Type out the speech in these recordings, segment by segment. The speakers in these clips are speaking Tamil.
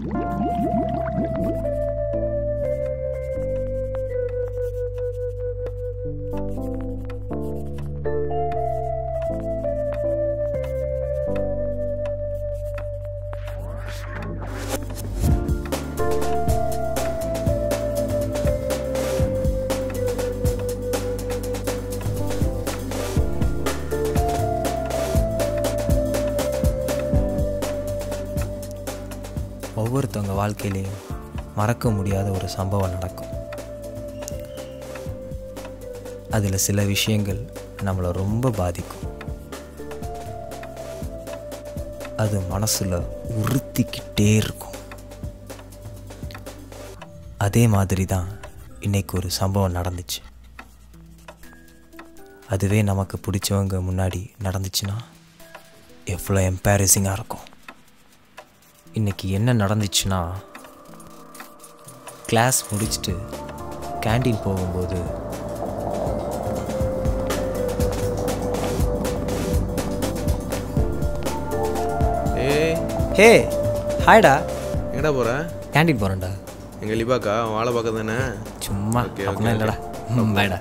Yeah. ஒவ்வொருத்தவங்க வாழ்க்கையிலையும் மறக்க முடியாத ஒரு சம்பவம் நடக்கும். அதில் சில விஷயங்கள் நம்மளை ரொம்ப பாதிக்கும். அது மனசில் உறுத்திக்கிட்டே இருக்கும். அதே மாதிரி தான் இன்னைக்கு ஒரு சம்பவம் நடந்துச்சு. அதுவே நமக்கு பிடிச்சவங்க முன்னாடி நடந்துச்சுன்னா எவ்வளோ எம்பாரசிங்காக இருக்கும். இன்னைக்கு என்ன நடந்துச்சுன்னா கிளாஸ் முடிச்சுட்டு கேண்டீன் போகும்போது ஹே ஹாய்டா எங்கடா போற? கேண்டீன் போகிறேன்டா எங்க லிபாக்கா ஆளை பார்க்க தானே சும்மா அப்படிலாம் இல்லைடா. பாய்டா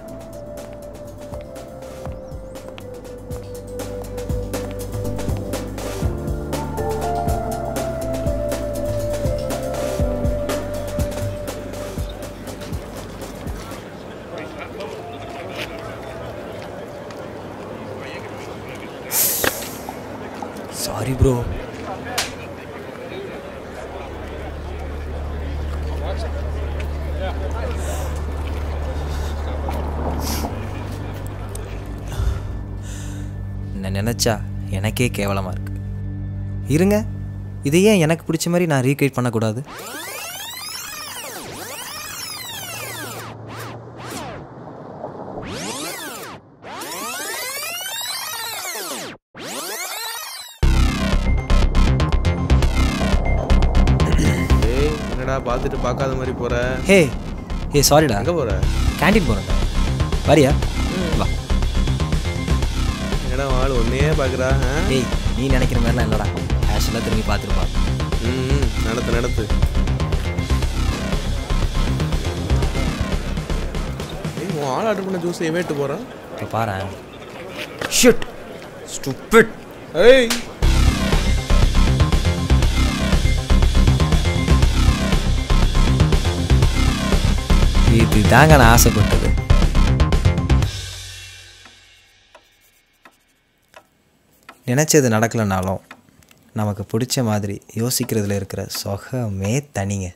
சாரி ப்ரோ நான் நினச்சா எனக்கே கேவலமாக இருக்கு. இருங்க இதை ஏன் எனக்கு பிடிச்ச மாதிரி நான் ரீக்ரியேட் பண்ணக்கூடாது. என்னடா பார்த்துட்டு பார்க்காத மாதிரி போற. ஹே ஏ சாரிடா எங்க போற? கேண்டீன் போகிறேன்டா வரியா? வா. என்னடா ஆள்? ஒன்னையே பார்க்குறா? ஏய் நீ நினைக்கிற மாதிரிலாம் இல்லைடா. ஆக்சுவலாக திரும்பி பார்த்துருப்பா. ம் ம், நடத்து நடத்து. உன் ஆள் ஆர்டர் பண்ண ஜூஸ் எவேட்டு போறான்? இப்போ பாரு ஷிட் ஸ்டூபிட் ஏய். தாங்க நான் ஆசைப்பட்டது. நினச்சது நடக்கலைனாலும் நமக்கு பிடிச்ச மாதிரி யோசிக்கிறதுல இருக்கிற சொகமே தனிங்க.